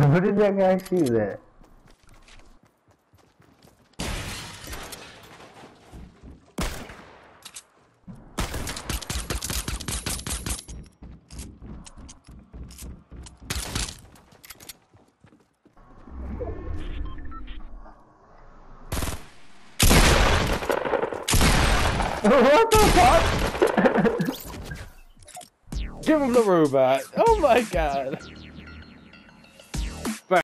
How did that guy see that? what the fuck? Give him the robot. Oh my god.